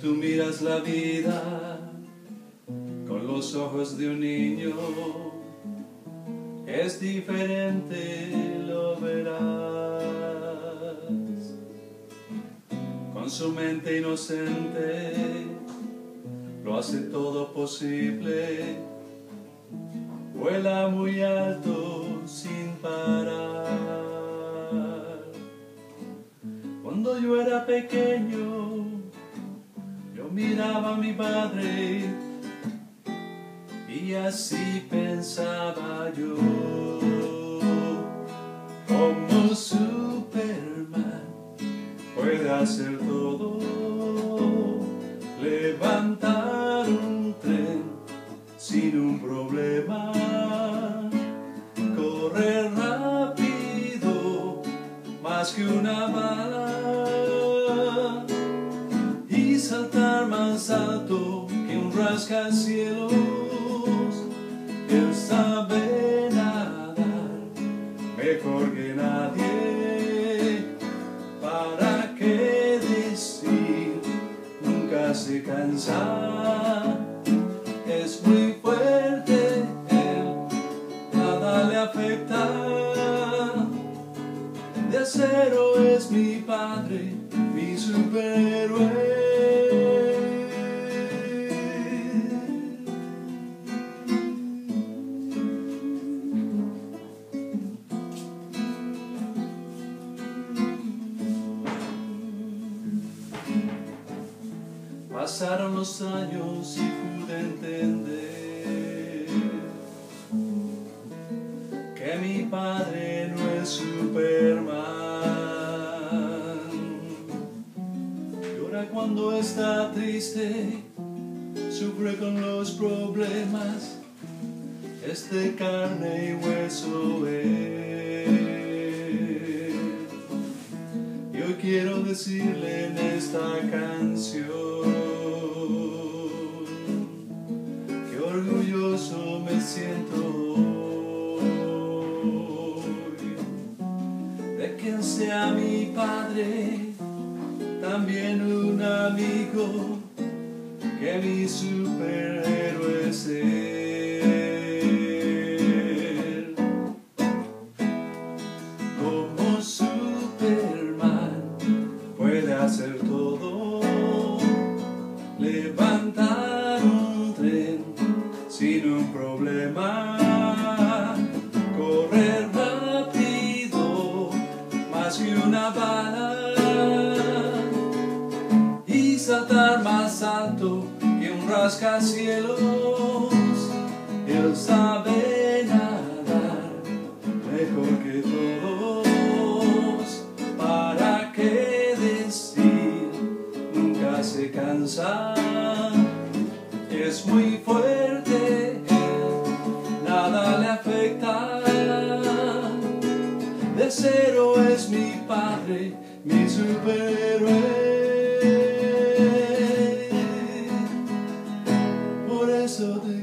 Tú miras la vida con los ojos de un niño, es diferente, lo verás. Con su mente inocente lo hace todo posible, vuela muy alto sin parar. Cuando yo era pequeño, miraba a mi padre y así pensaba yo. Como Superman puede hacer todo levantar un tren sin un problema correr rápido más que una bala más alto que un rascacielos. Él sabe nadar mejor que nadie. ¿Para qué decir? Nunca se cansa. Es muy fuerte, él nada le afecta. De acero es mi padre, mi superhéroe. Pasaron los años y pude entender que mi padre no es Superman. Llora cuando está triste, sufre con los problemas, es carne y hueso Y quiero decirle en esta canción. Orgulloso me siento hoy. De quien sea mi padre, también un amigo que mi superhéroe todo, levantar un tren sin un problema. Correr rápido, más que una bala. Y saltar más alto que un rascacielos. Él sabe nadar mejor es muy fuerte, nada le afecta. De cero es mi padre, mi superhéroe. Por eso te